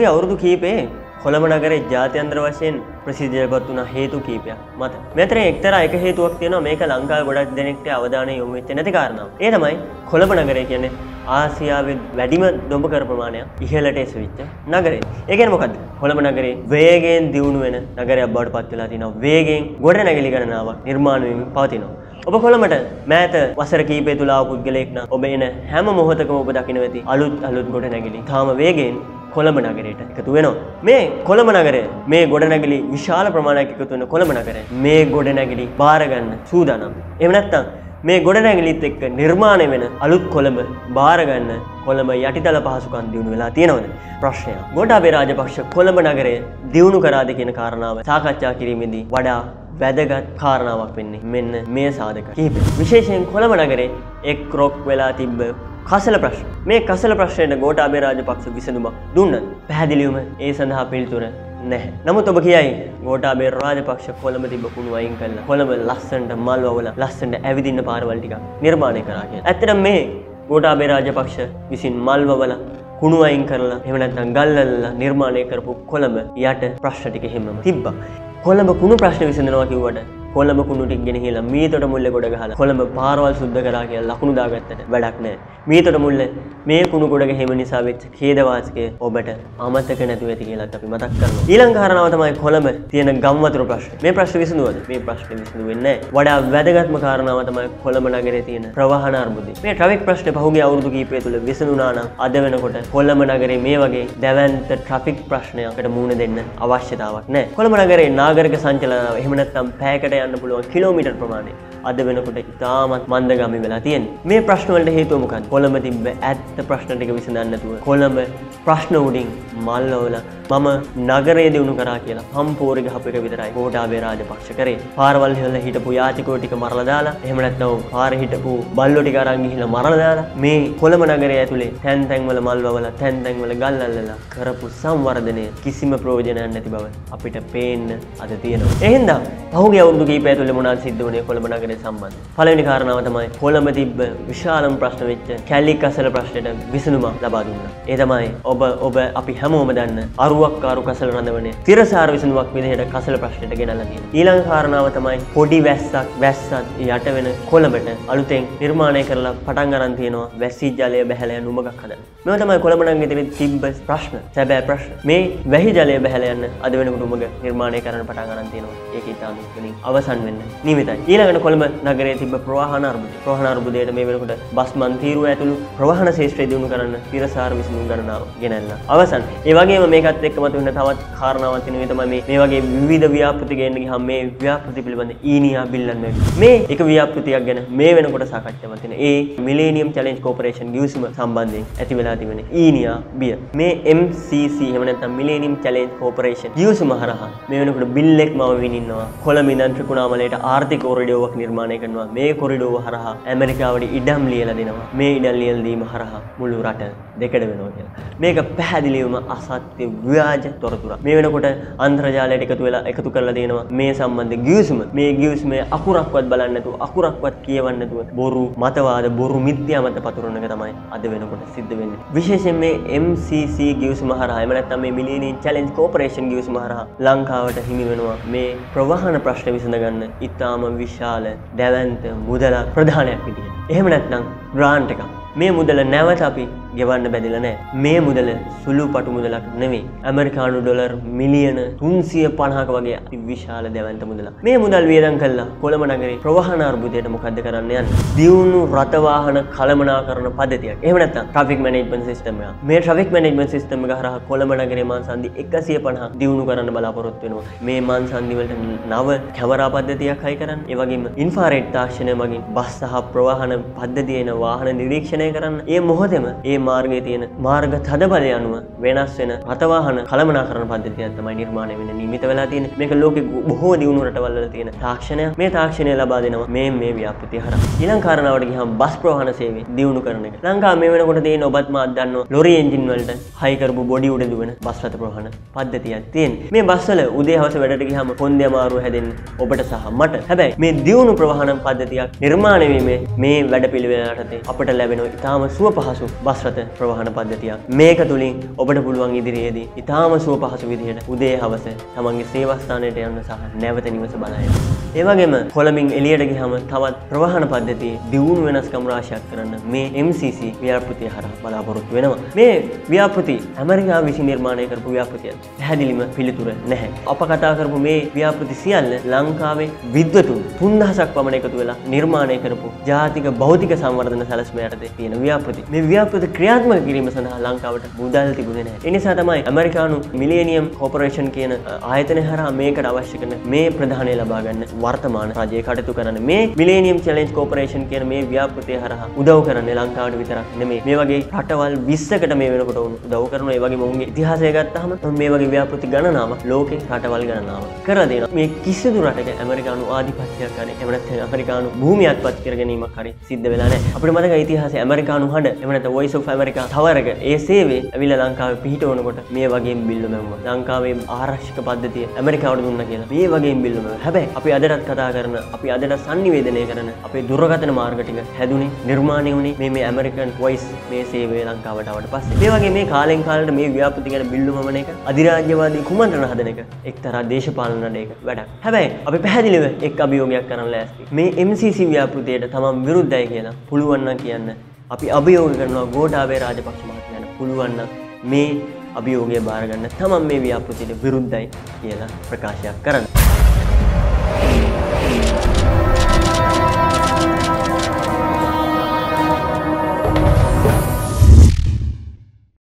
පහුගේ අවුරුදු කීපේ කොළඹ නගරේ ජාත්‍යන්තර වශයෙන් ප්‍රසිද්ධියපත් වුණ හේතු කීපයක් මත. මෙතන එක්තරා එක හේතුවක් තියෙනවා මේක ලංකාවේ ගොඩක් දෙනෙක්ට අවධානය යොමු වෙච්ච නැති කාරණාව. ඒ තමයි කොළඹ නගරය කියන්නේ ආසියාවේ වැඩිම දොඹකර ප්‍රමාණයක් ඉහළට එසවිච්ච නගරේ. ඒ කියන්නේ මොකද්ද? කොළඹ නගරේ වේගයෙන් දියුණු වෙන නගරයක් බවට පත් වෙලා තිනවා. වේගයෙන් ගොඩනැගිලි ගණනාවක් නිර්මාණය වෙමින් පවතිනවා. ඔබ කොළඹට මෑත වසර කීපය තුළ ආව පුද්ගලයෙක් නම් ඔබ එන හැම මොහොතකම ඔබ දකින්න ඇති අලුත් අලුත් ගොඩනැගිලි. තාම වේගයෙන් කොළඹ නගරයට එකතු වෙනවා. මේ කොළඹ නගරය මේ ගොඩනැගිලි විශාල ප්‍රමාණයක් එකතු වෙන කොළඹ නගරය මේ ගොඩනැගිලි බාරගන්න සූදානම්. එහෙම නැත්නම් මේ ගොඩනැගිලිත් එක්ක නිර්මාණය වෙන අලුත් කොළඹ බාරගන්න කොළඹ යටිතල පහසුකම් දියුණු වෙලා තියෙනවද ප්‍රශ්නය. ගෝඨාභය රාජපක්ෂ කොළඹ නගරය දියුණු කරාද කියන කාරණාව සාකච්ඡා කිරීමේදී වඩා වැදගත් කාරණාවක් වෙන්නේ මෙන්න මේ සාධක කිහිපය. විශේෂයෙන් කොළඹ නගරේ එක් රොක් වෙලා තිබ්බ කසල ප්‍රශ්න මේ කසල ප්‍රශ්නයට ගෝඨාභය රාජපක්ෂ විසඳුමක් දුන්නත් පැහැදිලිවම ඒ සඳහා පිළිතුර නැහැ. නමුත් ඔබ කියයි ගෝඨාභය රාජපක්ෂ කොළඹ තිබ්බ කුණු අයින් කළා. කොළඹ ලස්සනට මල් වවලා ලස්සනට ඇවිදින්න පාරවල් ටිකක් නිර්මාණය කරා කියලා. ඇත්තටම මේ ගෝඨාභය රාජපක්ෂ විසින් මල් වවලා කුණු අයින් කරලා එහෙම නැත්නම් ගල් අල්ලලා නිර්මාණය කරපු කොළඹ යට ප්‍රශ්න ටික හැමම තිබ්බා. කොළඹ කුණු ප්‍රශ්න විසඳනවා කිව්වට කොළඹ කුණු ටික ගෙනහිලා මීතොට මුල්ල ගොඩ ගහලා කොළඹ පාරවල් සුද්ධ කරා කියලා ලකුණු දාගත්තට වැඩක් නැහැ. මීතොට මුල්ල මේ කුණු ගොඩ ගැහිම නිසා වෙච්ච ඛේදවාචකය ඔබට අමතක නැතුව ඇති කියලාත් අපි මතක් කරනවා. ඊළඟ කාරණාව තමයි කොළඹ තියෙන ගම්වතුර ප්‍රශ්න. මේ ප්‍රශ්න විසඳුවද? මේ ප්‍රශ්න විසඳුවෙන්නේ නැහැ. වඩා වැදගත්ම කාරණාව තමයි කොළඹ නගරේ තියෙන ප්‍රවාහන අර්බුදය. මේ ට්‍රැෆික් ප්‍රශ්නේ පහුගිය අවුරුදු කිහිපය තුළ විසඳුණා නම් අද වෙනකොට කොළඹ නගරේ මේ වගේ දැවැන්ත ට්‍රැෆික් ප්‍රශ්නයකට මුහුණ දෙන්න අවශ්‍යතාවක් නැහැ. කොළඹ නගරේ නාගරික සංචලනාව එහෙම නැත්නම් පැයකට යන්න පුළුවන් කිලෝමීටර් ප්‍රමාණය. අද වෙනකොට ඉතාමත් මන්දගමි වෙලා තියෙන මේ ප්‍රශ්නවලට හේතුව මොකක්ද? කොළඹ තිබ්බ ඇත්ත ප්‍රශ්න ටික විසඳන්න නැතුව කොළඹ ප්‍රශ්න උඩින් මල්ලවල මම නගරය දියුණු කරා කියලා හම්පෝරි ගහපු එක විතරයි ගෝඨාභය රාජපක්ෂ කරේ. පාරවල් වල හිටපු යාචකෝ ටික මරලා දාලා එහෙම නැත්නම් පාරේ හිටපු බල්ලෝ ටික අරන් ගිහිල්ලා මරලා දාලා මේ කොළඹ නගරය ඇතුලේ තැන් තැන් වල මල් වවලා තැන් තැන් වල ගල් අල්ලලා කරපු සංවර්ධනය කිසිම ප්‍රයෝජනයක් නැති බව අපිට පේන්න අද තියෙනවා. එහෙනම් පහුගිය අවුරුදු කිහිපය තුළ මොනවද සිද්ධ වුණේ කොළඹ නගරය සම්බන්ධ? පළවෙනි කාරණාව තමයි කොළඹ තිබ්බ විශාලම ප්‍රශ්න වෙච්ච කැලි කසල ප්‍රශ්නෙට විසඳුමක් ලබා දුන්නා. ඒ තමයි ඔබ ඔබ අපි හැමෝම දන්න අරුවක්කාරු කසල රඳවනේ තිරසාර විසඳුමක් විදිහට කසල ප්‍රශ්නෙට ගෙනල්ලා තියෙනවා. ඊළඟ කාරණාව තමයි පොඩි වැස්සක් වැස්සත් යට වෙන කොළඹට අලුතෙන් නිර්මාණය කරලා පටන් ගන්න තියෙනවා වැසි ජලය බැහැලා යන උමගක් හදන්න මේවා තමයි කොළඹ නම් ඉතින් තිබ්බ ප්‍රශ්න සැබෑ ප්‍රශ්න. මේ වැහි ජලය බැහැලා යන්න අද වෙනකොට උමග නිර්මාණය කරන්න පටන් ගන්න තියෙනවා. ඒක ඉතාම ඉක්මනින් අවසන් වෙන්න නිමිතයි. ඊළඟට කොළඹ නගරයේ තිබ්බ ප්‍රවාහන අර්බුදය. ප්‍රවාහන අර්බුදයට මේ වෙනකොට බස් මන්තීරුව ඇතුළු ප්‍රවාහන ශේෂ්ත්‍රය දියුණු කරන්න පිරසාර විසඳුම් ගණනාව ගෙනල්ලා අවසන්. ඒ වගේම මේකත් එක්ක මත වෙන තවත් කාරණාවක් තියෙනවා ඒ තමයි මේ මේ වගේ විවිධ ව්‍යාපෘති ගේන්න ගියාම මේ ව්‍යාපෘති පිළිබඳ ඊනියා බිල්ලන් මේ එක ව්‍යාපෘතියක් ගැන මේ වෙනකොට සාකච්ඡාවක් තියෙන ඒ මිලේනියම් චැලෙන්ජ් කෝපරේෂන් ගිවිසුම සම්බන්ධයෙන් ඇති වෙලා තිබෙන ඊනියා බිය. මේ MCC එහෙම නැත්නම් මිලේනියම් චැලෙන්ජ් කෝපරේෂන් ගිවිසුම හරහා මේ වෙනකොට බිල් එක් මම විනින්නවා කොළඹ ඉඳන් ත්‍රිකුණාමලයට ආර්ථික කොරිඩෝවක් නිර්මාණය කරනවා. මේ කොරිඩෝව හරහා ඇමරිකාවට ඉඩම් ලියලා දෙනවා. මේ ඉඩම් ලියලා දීම හරහා මුළු රට දෙකඩ වෙනවා කියලා. මේක පැහැදිලිවම අසත්‍ය ව්‍යාජ තොරතුරක් මේ වෙනකොට අන්තර්ජාලයට එකතු වෙලා එකතු කරලා දෙනවා මේ සම්බන්ධ ගිවිසුම මේ ගිවිසුමේ අකුරක්වත් බලන්න නැතුව අකුරක්වත් කියවන්න නැතුව බොරු මතවාද බොරු මිත්‍යා මත පතුරන එක තමයි අද වෙනකොට සිද්ධ වෙන්නේ විශේෂයෙන් මේ MCC ගිවිසුම හරහා එහෙම නැත්නම් මේ මිලේනියම් චැලෙන්ජ් කෝපරේෂන් ගිවිසුම හරහා ලංකාවට හිමි වෙනවා මේ ප්‍රවාහන ප්‍රශ්න විසඳගන්න ඉතාම විශාල දැවැන්ත මුදලක් ප්‍රධානයක් විදිහට. එහෙම නැත්නම් ග්‍රාන්ට් එකක්. මේ මුදල නැවත අපි ගෙවන්න බැදිලා නැහැ. මේ මුදල සුළු පටු මුදලක් නෙවෙයි. ඇමරිකානු ඩොලර් මිලියන 350ක වගේ අති විශාල දැවැන්ත මුදලක්. මේ මුදල් වියදම් කළා කොළඹ නගරේ ප්‍රවාහන අර්බුදයට මොකද්ද කරන්න යන්නේ? දියුණු රථ වාහන කළමනාකරණ පද්ධතියක්. එහෙම නැත්නම් ට්‍රැෆික් මැනේජ්මන්ට් සිස්ටම් එක. මේ ට්‍රැෆික් මැනේජ්මන්ට් සිස්ටම් එක හරහා කොළඹ නගරේ මාන්සන්දි 150 දියුණු කරන්න බලාපොරොත්තු වෙනවා. මේ මාන්සන්දි වලට නව කැමරා පද්ධතියක් හයි කරන්න. ඒ වගේම ඉන්ෆ්‍රාරෙඩ් තාක්ෂණය මගින් බස් සහ ප්‍රවාහන පද්ධතිය එන වාහන නිරීක්ෂණය කරන්න. ඒ මොහොතේම ඒ මාර්ගයේ තියෙන මාර්ග තදබලය අනුව වෙනස් වෙන රථවාහන කළමනාකරණ පද්ධතියක් තමයි නිර්මාණය වෙන්න නියමිත වෙලා තියෙන්නේ. මේක ලෝකෙ බොහෝ දියුණු රටවල් වල තියෙන තාක්ෂණයක්. මේ තාක්ෂණය ලබා දෙනවා මේ මේ ව්‍යාපෘතිය හරහා. ඊළඟ කාරණාවට ගියහම බස් ප්‍රවාහන සේවය දියුණු කරන එක. ලංකාව මේ වෙනකොට තියෙන ඔබත් මාත් දන්නවා ලොරි එන්ජින් වලට හයි කරපු බොඩි උඩ දුවන බස් රථ ප්‍රවාහන පද්ධතියක් තියෙනවා. මේ බස් වල උදේ හවස වැඩට ගියාම කොන්දේ අමාරුව හැදෙන්නේ ඔබට සහ මට. හැබැයි මේ දියුණු ප්‍රවාහන පද්ධතියක් නිර්මාණය වීමේ මේ වැඩපිළිවෙල යටතේ අපට ලැබෙන ඉතාම සුව පහසු බස් සත ප්‍රවාහන පද්ධතියක්. මේක තුලින් ඔබට පුළුවන් ඉදිරියේදී ඊටාම සුව පහසු විදිහට උදේ හවස තමන්ගේ සේවස්ථානයට යන්න සහ නැවත නිවස බලන්න. ඒ වගේම කොළඹින් එළියට ගියාම තවත් ප්‍රවාහන පද්ධතියේ දියුණු වෙනස්කම් රාශියක් කරන්න මේ MCC ව්‍යාපෘතිය හරහා බලාපොරොත්තු වෙනවා. මේ ව්‍යාපෘති ඇමරිකාව විසින් නිර්මාණය කරපු ව්‍යාපෘතියක්. පැහැදිලිම පිළිතුර නැහැ. අප කතා කරපු මේ ව්‍යාපෘති සියල්ල ලංකාවේ විද්වතුන් 3000ක් පමණ එකතු වෙලා නිර්මාණය කරපු ජාතික භෞතික සංවර්ධන සැලැස්ම යටතේ තියෙන ව්‍යාපෘති. මේ ව්‍යාපෘති ක්‍රියාත්මක කිරීම සඳහා ලංකාවට මුදල් තිබුණේ නැහැ. ඒ නිසා තමයි ඇමරිකානු මිලේනියම් කෝපරේෂන් කියන ආයතනය හරහා මේකට අවශ්‍ය කරන මේ ප්‍රධානය ලබා ගන්න වර්තමාන රජය කටයුතු කරන මේ මිලේනියම් චැලෙන්ජ් කෝපරේෂන් කියන මේ ව්‍යාපෘතිය හරහා උදව් කරන්නේ ලංකාවට විතරක් නෙමෙයි. මේ වගේ රටවල් 20කට මේ වෙනකොට උදව් කරනවා. ඒ වගේම ඔවුන්ගේ ඉතිහාසය ගත්තාම මේ වගේ ව්‍යාපෘති ගණනාවක් ලෝකේ රටවල් ගණනාවක් කරලා දෙනවා. මේ කිසිදු රටක ඇමරිකානු ආධිපත්‍යයක් හරි එහෙම නැත්නම් ඇමරිකානු භූමියක් පත් කර ගැනීමක් හරි සිද්ධ වෙලා නැහැ. අපිට මතක ඉතිහාසයේ ඇමරිකානු හඬ එහෙම නැත්නම් Voice of America තවරක ඒ සේවය ඇවිල්ලා ලංකාවේ පිහිටවනකොට මේ වගේම බිල්ල මැවුවා. ලංකාවේ ආරක්ෂක පද්ධතිය ඇමරිකාවට දුන්නා කියලා. මේ වගේම බිල්ල මැවුවා. හැබැයි අපි අදටත් කතා කරන අපි අදට sannivedanaya කරන අපේ දුරකථන මාර්ග ටික හැදුනේ නිර්මාණය වුණේ මේ මේ American Voice මේ සේවය ලංකාවට ආවට පස්සේ. මේ වගේ මේ කාලෙන් කාලට මේ ව්‍යාපෘති ගැන බිල්ලුමමන එක අධිරාජ්‍යවාදී කුමන්ත්‍රණ හදන එක එක්තරා දේශපාලන නඩයක වැඩක්. හැබැයි අපි පැහැදිලිව එක් අභියෝගයක් කරන්න ලෑස්ති. මේ MCC ව්‍යාපෘතියට තමන් විරුද්ධයි කියලා පුළුවන් නම් කියන්න. අපි අභියෝග කරනවා ගෝඨාභය රාජපක්ෂ මහත්මයාට පුළුවන් නම් මේ අභියෝගය බාරගන්න තමන් මේ ව්‍යාපෘතියට විරුද්ධයි කියලා ප්‍රකාශයක් කරන්න.